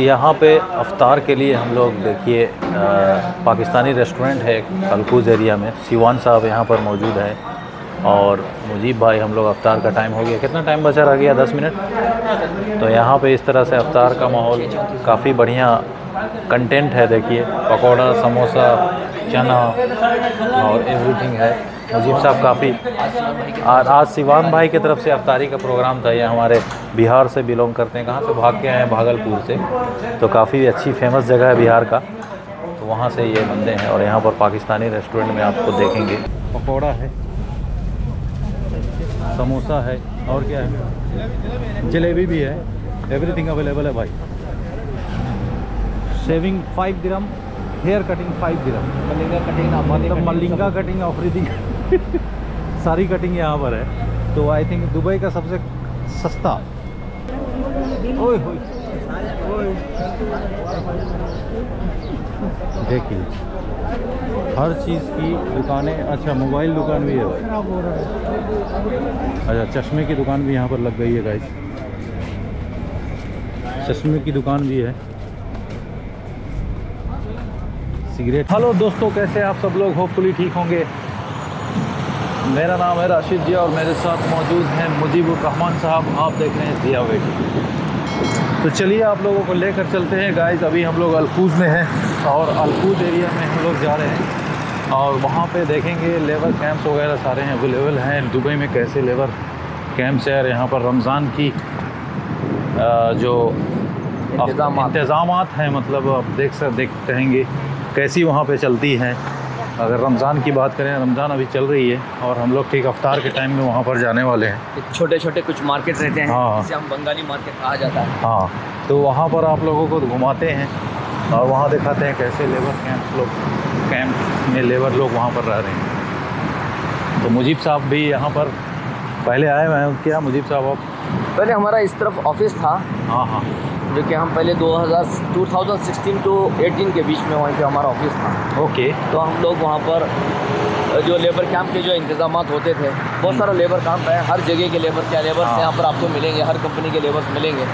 यहाँ पे अफ्तार के लिए हम लोग देखिए पाकिस्तानी रेस्टोरेंट है अलकूज एरिया में। सिवान साहब यहाँ पर मौजूद है। और मुजीब भाई, हम लोग अफ्तार का टाइम हो गया। कितना टाइम बचा रह गया? दस मिनट? तो यहाँ पे इस तरह से अफ्तार का माहौल काफ़ी बढ़िया कंटेंट है, देखिए। पकौड़ा, समोसा, चना और एवरीथिंग है। मुजीब साहब काफ़ी आज आज सिवान भाई की तरफ़ से अफ्तारी का प्रोग्राम था ये हमारे बिहार से बिलोंग करते हैं। कहाँ से भाग के आए हैं? भागलपुर से। तो काफ़ी अच्छी फ़ेमस जगह है बिहार का। तो वहाँ से ये बंदे हैं और यहाँ पर पाकिस्तानी रेस्टोरेंट में आपको देखेंगे। पकौड़ा है समोसा है और क्या है? जलेबी भी है। एवरीथिंग अवेलेबल है भाई। Shaving five gram hair cutting five gram Malinga cutting मतलब मलिंगा कटिंग ऑफरीदिंग सारी कटिंग यहाँ पर है। तो आई थिंक दुबई का सबसे सस्ता। ओए। देखिए, हर चीज़ की दुकानें अच्छा मोबाइल दुकान भी है। अच्छा चश्मे की दुकान भी यहाँ पर लग गई है गाइस चश्मे की दुकान भी है। सिगरेट हेलो दोस्तों, कैसे आप सब लोग? होपफुली ठीक होंगे। मेरा नाम है राशिद जी और मेरे साथ मौजूद हैं मुजीबुर रहमान साहब। आप देख रहे हैं जिया वेटी तो चलिए आप लोगों को लेकर चलते हैं। गाइस अभी हम लोग अलकूज में हैं और अलकूज एरिया में हम लोग जा रहे हैं और वहाँ पे देखेंगे लेबर कैंप्स वगैरह सारे हैं अवेलेबल हैं। दुबई में कैसे लेबर कैंप्स है और यहाँ पर रमज़ान की जो इंतज़ाम हैं मतलब आप देख सक देख कहेंगे कैसी वहाँ पे चलती हैं। अगर रमज़ान की बात करें रमज़ान अभी चल रही है और हम लोग ठीक अफ्तार के टाइम में वहाँ पर जाने वाले हैं। छोटे छोटे कुछ मार्केट रहते हैं हाँ। जिसे हम बंगाली मार्केट कहा जाता है। हाँ तो वहाँ पर आप लोगों को घुमाते हैं और वहाँ दिखाते हैं कैसे लेबर कैंप लोग कैंप में लेबर लोग वहाँ पर रह रहे हैं। तो मुजीब साहब भी यहाँ पर पहले आए हुए हैं। क्या मुजीब साहब आप? पहले हमारा इस तरफ़ ऑफ़िस था। हाँ हाँ। जो कि हम पहले 2000 2016 टू 18 के बीच में वहीं पे हमारा ऑफ़िस था। ओके तो हम लोग वहाँ पर जो लेबर कैंप के जो इंतज़ाम होते थे बहुत सारा लेबर कैंप है। हर जगह के लेबर क्या लेबर हाँ। यहाँ पर आपको मिलेंगे हर कंपनी के लेबर मिलेंगे।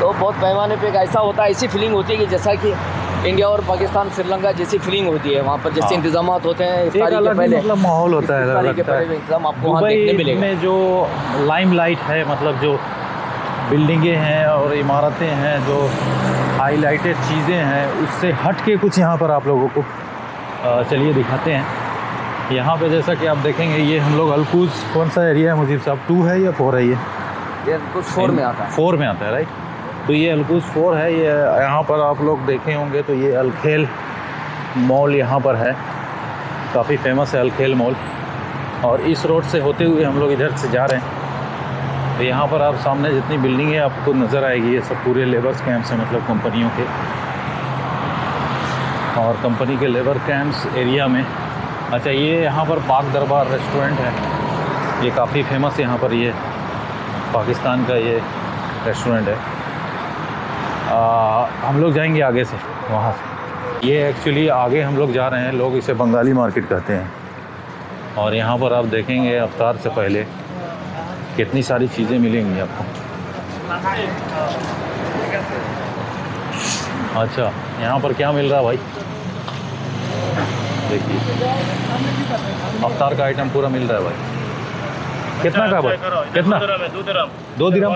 तो बहुत पैमाने पे एक ऐसा होता है ऐसी फीलिंग होती है कि जैसा कि इंडिया और पाकिस्तान श्रीलंका जैसी फीलिंग होती है। वहाँ पर जैसे हाँ। इंतज़ाम होते हैं एक इफ्तारी के अलग पहले। मतलब माहौल होता है इंतज़ाम आपको वहाँ देखने मिलेगा। में जो लाइमलाइट है मतलब जो बिल्डिंगें हैं और इमारतें हैं जो हाईलाइटेड चीज़ें हैं उससे हट के कुछ यहाँ पर आप लोगों को चलिए दिखाते हैं। यहाँ पे जैसा कि आप देखेंगे ये हम लोग अलकूज कौन सा एरिया है मुजीब साहब? टू है या फोर है ये? ये कुछ फोर में आता है। फोर में आता है राइट? तो ये अलकूज फोर है ये यहाँ पर आप लोग देखे होंगे तो ये अलखेल मॉल यहाँ पर है। काफ़ी फ़ेमस है अलखेल मॉल। और इस रोड से होते हुए हम लोग इधर से जा रहे हैं। तो यहाँ पर आप सामने जितनी बिल्डिंग है आपको नज़र आएगी ये सब पूरे लेबर्स कैंप्स हैं मतलब कंपनियों के। और कंपनी के लेबर कैंप्स एरिया में। अच्छा ये यहाँ पर पाक दरबार रेस्टोरेंट है। ये काफ़ी फ़ेमस यहाँ पर ये पाकिस्तान का ये रेस्टोरेंट है। आ, हम लोग जाएँगे आगे से वहाँ से। ये एक्चुअली आगे हम लोग जा रहे हैं लोग इसे बंगाली मार्केट कहते हैं। और यहाँ पर आप देखेंगे अवतार से पहले। कितनी सारी चीज़ें मिलेंगी आपको? अच्छा यहाँ पर क्या मिल रहा है भाई? देखिए। अवतार का आइटम पूरा मिल रहा है भाई। कितना का भाई? कितना? दो दिरम।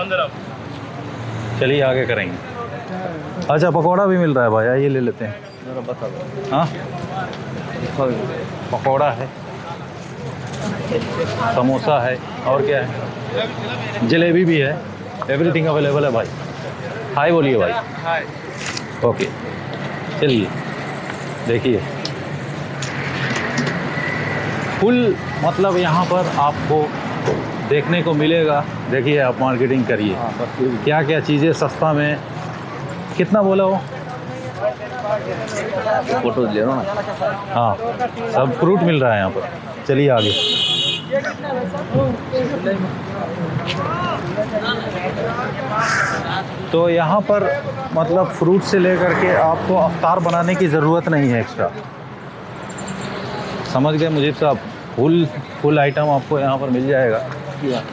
चलिए आगे करेंगे। अच्छा पकौड़ा भी मिल रहा है भाई आइए ले लेते हैं। बता दो। हाँ? पकौड़ा है। समोसा है और क्या है? जलेबी भी है। एवरीथिंग अवेलेबल है भाई। हाय बोलिए भाई। ओके चलिए। देखिए। फुल मतलब यहाँ पर आपको देखने को मिलेगा। देखिए आप मार्केटिंग करिए। हाँ। क्या क्या चीज़ें सस्ता में। कितना बोला वो? फ़ोटोज़ ले रहा हूँ ना। हाँ सब फ्रूट मिल रहा है यहाँ पर। चलिए आगे। तो यहाँ पर मतलब फ्रूट से लेकर के आपको अवतार बनाने की ज़रूरत नहीं है एक्स्ट्रा समझ गए मुजीब साहब? फुल फुल आइटम आपको यहाँ पर मिल जाएगा,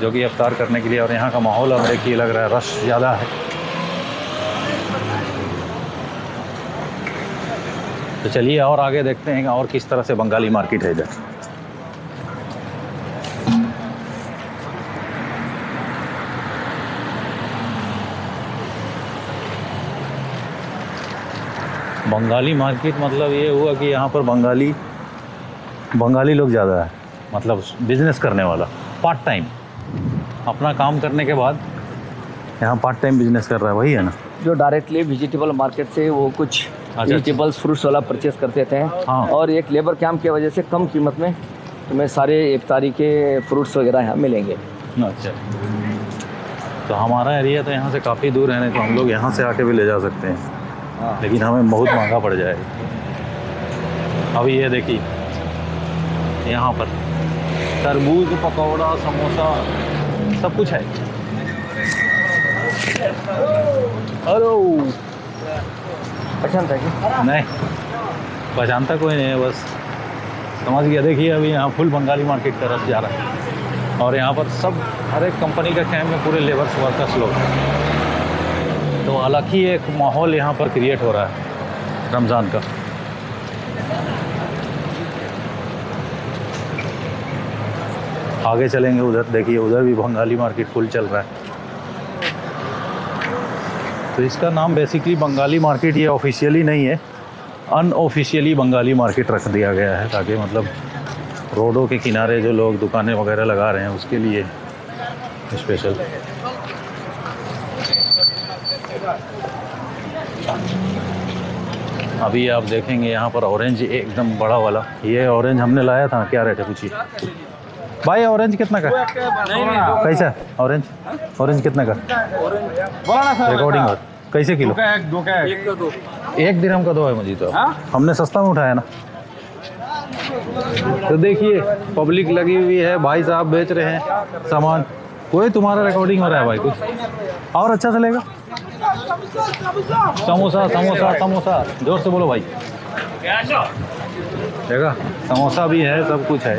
जो कि अवतार करने के लिए, और यहाँ का माहौल अब देखिए लग रहा है रश ज़्यादा है। तो चलिए और आगे देखते हैं और किस तरह से बंगाली मार्केट है इधर। बंगाली मार्केट मतलब ये हुआ कि यहाँ पर बंगाली बंगाली लोग ज़्यादा है मतलब बिज़नेस करने वाला पार्ट टाइम अपना काम करने के बाद यहाँ पार्ट टाइम बिज़नेस कर रहा है वही है ना? जो डायरेक्टली वेजिटेबल मार्केट से वो कुछ अच्छा। वेजिटेबल्स फ्रूट्स वाला परचेस देते हैं। हाँ। और एक लेबर कैम्प की वजह से कम कीमत में तुम्हें सारे इफ्तारी के फ्रूट्स वगैरह यहाँ मिलेंगे। अच्छा। तो हमारा एरिया तो यहाँ से काफ़ी दूर है नहीं तो हम लोग यहाँ से आके भी ले जा सकते हाँ। लेकिन हमें बहुत महँगा पड़ जाएगा अभी ये देखिए यहाँ पर तरबूज पकौड़ा समोसा सब कुछ है। हेलो। पसंद है कि? नहीं पहचानता कोई नहीं है बस समझ गया। देखिए अभी यहाँ फुल बंगाली मार्केट तरफ़ जा रहा है। और यहाँ पर सब हर एक कंपनी का कैम्प में पूरे लेबर्स वर्कर्स लोग हैं। तो अलग ही एक माहौल यहाँ पर क्रिएट हो रहा है, रमज़ान का। आगे चलेंगे उधर, देखिए उधर भी बंगाली मार्केट फुल चल रहा है। तो इसका नाम बेसिकली बंगाली मार्केट ये ऑफिशियली नहीं है अनऑफिशियली बंगाली मार्केट रख दिया गया है, ताकि मतलब रोडों के किनारे जो लोग दुकानें वगैरह लगा रहे हैं, उसके लिए स्पेशल अभी आप देखेंगे यहाँ पर ऑरेंज एकदम बड़ा वाला। ये ऑरेंज हमने लाया था क्या रेट है पूछिए? भाई ऑरेंज कितना का? कैसा? ऑरेंज ऑरेंज कितना का? रिकॉर्डिंग और। कैसे किलो? एक दो का एक का दो एक दिरहम का दो है मुझे तो। हाँ? हमने सस्ता में उठाया ना। तो देखिए पब्लिक लगी हुई है भाई साहब बेच रहे हैं सामान। कोई तुम्हारा रिकॉर्डिंग हो रहा है भाई कुछ? और अच्छा चलेगा? समोसा समोसा समोसा। ज़ोर से बोलो भाई। देखा समोसा भी है सब कुछ है।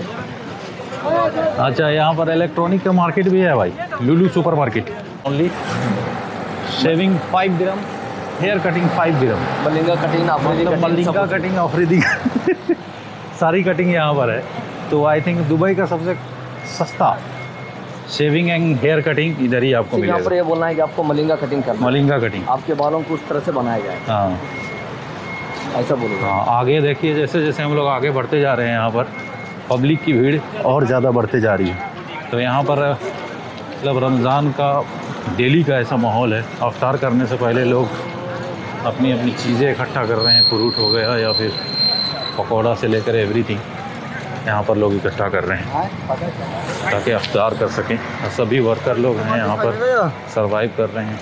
अच्छा यहाँ पर इलेक्ट्रॉनिक का मार्केट भी है भाई। Lulu super market only shaving five dirham hair cutting five dirham Malinga cutting मतलब कटिंग मल्लिका कटिंग अफरीदी सारी कटिंग यहाँ पर है। तो आई थिंक दुबई का सबसे सस्ता शेविंग एंड हेयर कटिंग इधर ही आपको यहाँ पर मिलेगा ये बोलना है कि आपको मलिंगा कटिंग करना मलिंगा कटिंग। आपके बालों को उस तरह से बनाया जाए। हाँ। ऐसा बोलूँगा हाँ आगे देखिए जैसे जैसे हम लोग आगे बढ़ते जा रहे हैं यहाँ पर पब्लिक की भीड़ और ज़्यादा बढ़ते जा रही है। तो यहाँ पर मतलब रमज़ान का डेली का ऐसा माहौल है। अवतार करने से पहले लोग अपनी अपनी चीज़ें इकट्ठा कर रहे हैं फ्रूट हो गया या फिर पकौड़ा से लेकर एवरीथिंग यहाँ पर लोग इकट्ठा कर रहे हैं ताकि अफ्तार कर सकें। सभी वर्कर लोग हैं यहाँ पर सरवाइव कर रहे हैं।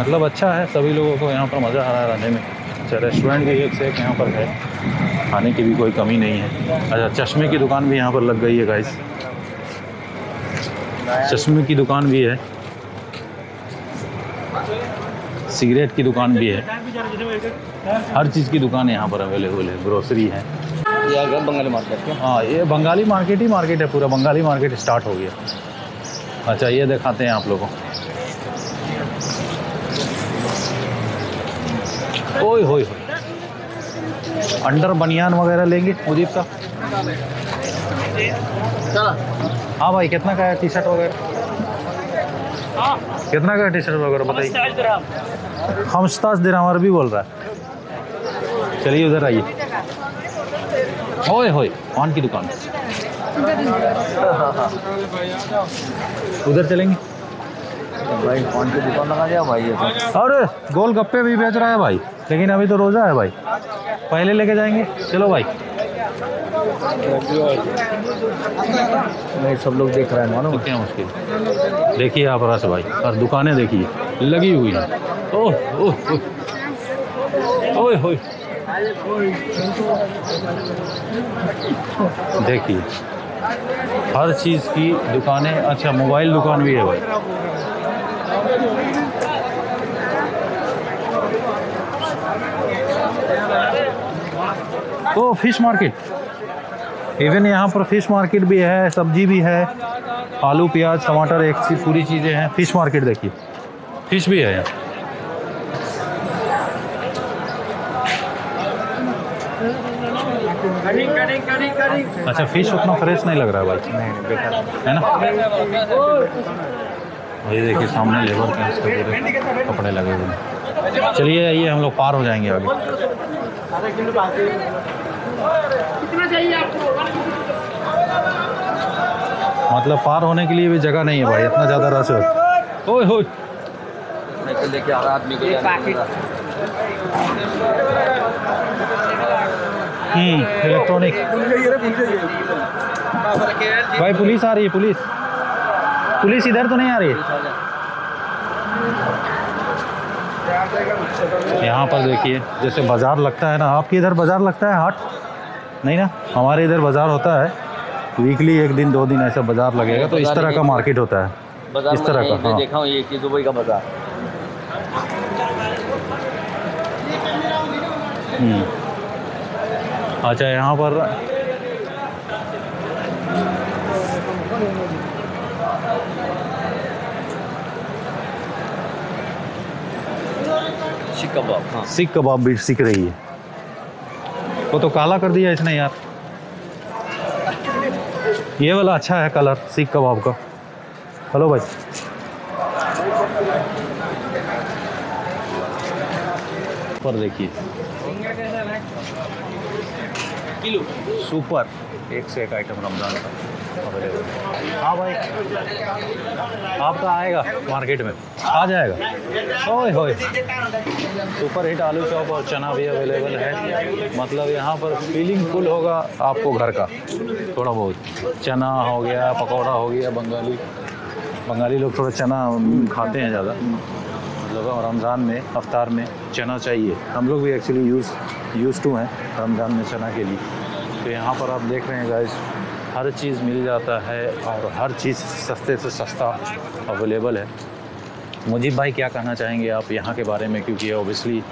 मतलब अच्छा है, सभी लोगों को यहाँ पर मज़ा आ रहा है रहने में। अच्छा रेस्टोरेंट भी एक से एक यहाँ पर है। खाने की भी कोई कमी नहीं है। अच्छा चश्मे की दुकान भी यहाँ पर लग गई है गाइस चश्मे की दुकान भी है। सिगरेट की दुकान भी है। हर चीज़ की दुकान यहाँ पर अवेलेबल है। ग्रोसरी है। ये बंगाली मार्केट के हाँ ये बंगाली मार्केट ही मार्केट है पूरा बंगाली मार्केट स्टार्ट हो गया। अच्छा ये दिखाते हैं आप लोगों को। ओए होए होए। अंडर बनियान वगैरह लेंगे उदीप का। हाँ भाई कितना का है टी शर्ट वगैरह कितना का है टी शर्ट वगैरह बताइए। हम सतास दिराम अरबी बोल रहा है। चलिए उधर आइए। ओए होए पान की दुकान. उधर चलेंगे? भाई कौन की दुकान लगा दिया भाई ये तो। और गोल गप्पे भी बेच रहा है भाई। लेकिन अभी तो रोज़ा है भाई। पहले लेके जाएँगे। चलो भाई। नहीं सब लोग देख रहे हैं मानो तो क्या मुश्किल। देखिए आप रस भाई। और दुकानें देखिए। लगी हुई हैं। ओह ओह ओह। ओए होए देखिए, हर चीज़ की दुकानें अच्छा मोबाइल दुकान भी है भाई। तो फ़िश मार्केट इवन यहाँ पर फ़िश मार्केट भी है, सब्ज़ी भी है, आलू, प्याज, टमाटर, एक सी, पूरी चीज़ें हैं। फ़िश मार्केट देखिए। फ़िश भी है यहाँ। अच्छा फ़िश उतना फ्रेश नहीं लग रहा है भाई। नहीं बेकार। है ना? ये देखिए सामने लेबर के इसके पूरे कपड़े लगे हुए हैं। चलिए आइए हम लोग पार हो जाएँगे आगे मतलब पार होने के लिए भी जगह नहीं है भाई इतना ज़्यादा रश है। ओए साइकिल लेके आ रहा आदमी को इलेक्ट्रॉनिक भाई पुलिस आ रही है पुलिस। पुलिस इधर तो नहीं आ रही यहाँ पर देखिए जैसे बाज़ार लगता है ना आपके इधर बाज़ार लगता है हाट? नहीं ना? हमारे इधर बाज़ार होता है। वीकली एक दिन दो दिन ऐसा बाज़ार लगेगा तो इस तरह का मार्केट होता है। इस तरह का हाँ। देखा हूँ ये कि दुबई का बाज़ार। हम्म। अच्छा यहाँ पर शिक कबाब हाँ। सीख कबाब भी सीख रही है। वो तो काला कर दिया इसने यार। ये वाला अच्छा है कलर सीख कबाब का। हेलो भाई। पर देखिए। किलो सुपर एक से एक आइटम रमज़ान का अवेलेबल हाँ। भाई। आपका आएगा मार्केट में। आ जाएगा। ओए होए। सुपर हिट आलू चॉप और चना भी अवेलेबल है। मतलब यहाँ पर फीलिंग फुल होगा आपको घर का। थोड़ा बहुत। चना हो गया, पकौड़ा हो गया, बंगाली। बंगाली लोग थोड़ा चना खाते हैं ज़्यादा। मतलब रमज़ान में, अफ्तार में चना चाहिए। हम लोग भी एक्चुअली यूज़ यूज़ टू हैं रमज़ान में चना के लिए। तो यहाँ पर आप देख रहे हैं गाइस हर चीज़ मिल जाता है और हर चीज़ सस्ते से सस्ता अवेलेबल है। मुजीब भाई क्या कहना चाहेंगे आप यहाँ के बारे में? क्योंकि ओबियसली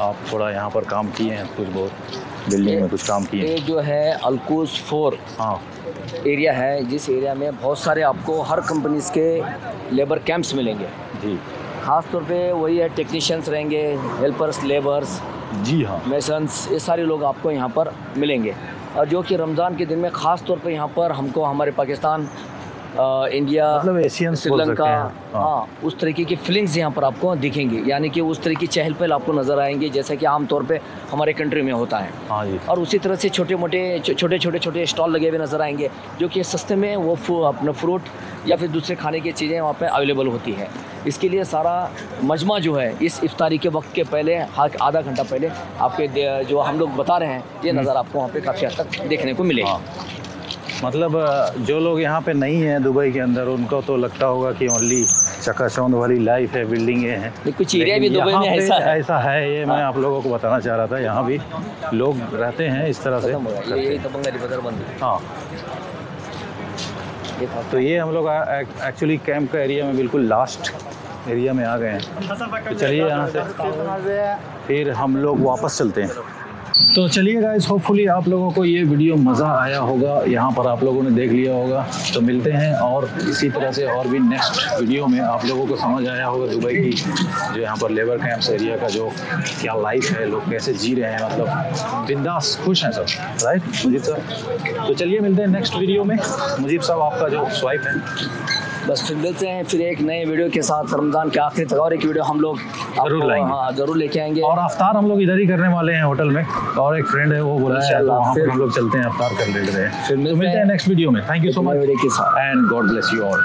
आप थोड़ा यहाँ पर काम किए हैं कुछ बहुत बिल्डिंग में कुछ काम किए ये हैं जो है अलकूस फोर हाँ। एरिया है जिस एरिया में बहुत सारे आपको हर कंपनीज़ के लेबर कैंप्स मिलेंगे। जी। खास तौर पे वही है टेक्नीशियंस रहेंगे हेल्पर्स लेबर्स जी हाँ। मेसन्स ये सारे लोग आपको यहाँ पर मिलेंगे। जो कि रमज़ान के दिन में ख़ास तौर पर यहाँ पर हमको हमारे पाकिस्तान इंडिया मतलब एशियन श्रीलंका हाँ। हाँ उस तरीके की फीलिंग्स यहाँ पर आपको दिखेंगे। यानी कि उस तरह की चहल पहल आपको नज़र आएँगे जैसे कि आम तौर पे हमारे कंट्री में होता है। हाँ और उसी तरह से छोटे मोटे छोटे छोटे छोटे स्टॉल लगे हुए नज़र आएँगे जो कि सस्ते में वो अपना फ्रूट या फिर दूसरे खाने की चीज़ें वहाँ पर अवेलेबल होती है। इसके लिए सारा मजमा जो है इस इफ्तारी के वक्त के पहले हाँ- आधा घंटा पहले आपके जो हम लोग बता रहे हैं ये नज़र आपको वहाँ पे काफ़ी हद तक देखने को मिलेगा। हाँ। मतलब जो लोग यहाँ पे नहीं हैं दुबई के अंदर उनको तो लगता होगा कि ओनली चकाचौंध वाली लाइफ है बिल्डिंगें हैं। कुछ एरिया भी दुबई में ऐसा है। ऐसा है ये मैं आप लोगों को बताना चाह रहा था यहाँ भी लोग रहते हैं इस तरह से। हो हैं। तो है। हाँ। तो ये हम लोग एक्चुअली कैंप का एरिया में बिल्कुल लास्ट एरिया में आ गए हैं। तो चलिए यहाँ से फिर हम लोग वापस चलते हैं। तो चलिए गाइस होपफुली आप लोगों को ये वीडियो मज़ा आया होगा। यहाँ पर आप लोगों ने देख लिया होगा। तो मिलते हैं और इसी तरह से और भी नेक्स्ट वीडियो में आप लोगों को समझ आया होगा दुबई की जो यहाँ पर लेबर कैंप्स एरिया का जो क्या लाइफ है, लोग कैसे जी रहे हैं मतलब बिंदास खुश हैं सब राइट मुजीब साहब तो चलिए मिलते हैं नेक्स्ट वीडियो में। मुजीब साहब, आपका जो स्वाइप है। बस फिर मिलते हैं फिर एक नए वीडियो के साथ रमज़ान के आखिरी तक और एक वीडियो हम लोग ज़रूर लाएँगे। हाँ ज़रूर लेके आएँगे। और अफ्तार हम लोग इधर ही करने वाले हैं होटल में। और एक फ्रेंड है वो बोला है तो वहाँ पर हम लोग चलते हैं अफ्तार कर ले रहे हैं फिर तो मिलते हैं नेक्स्ट वीडियो में। Thank you so much video के साथ। And God bless you all